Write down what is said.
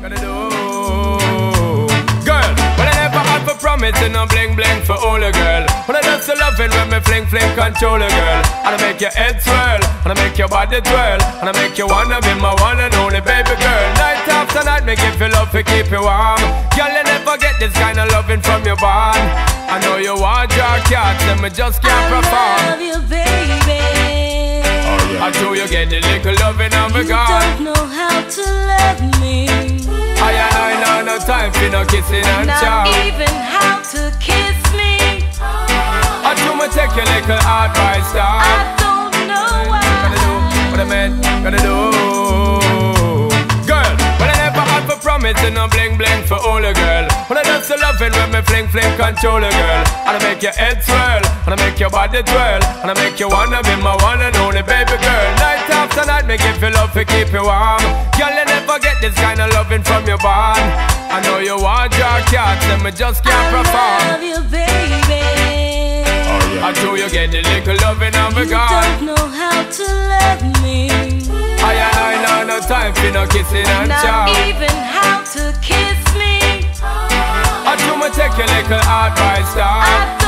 Gotta do. Girl, well I never had for promising no bling bling for all a girl. When I just loving when me fling fling control a girl. And I make your head swirl, and I make your body twirl, and I make you wanna be my one and only baby girl. Night after night, me give you love to keep you warm. Girl, you never get this kind of loving from your bond. I know you want your cats, and me just can't perform. I love you, baby. I know you get the little loving of a You don't know how time for no kissing and Not even how to kiss me. I do me take your little advice, I don't know Gotta do what a man gotta do. Girl, well I never had for promising no bling bling for all a girl. When I just loving when me fling fling control a girl. And I make your head swirl, and I make your body twirl, and I make you wanna be my one and only baby girl. Night after night, me give you love to keep you warm. Girl, you never get this kind of loving from your bond. I know you want your cat, and me just can't I perform. love you, baby. I do you get the little loving of a You don't know how to love me. I and I know no time for no kissing and Not chow. even how to kiss me. I do me take your little advice, dog. I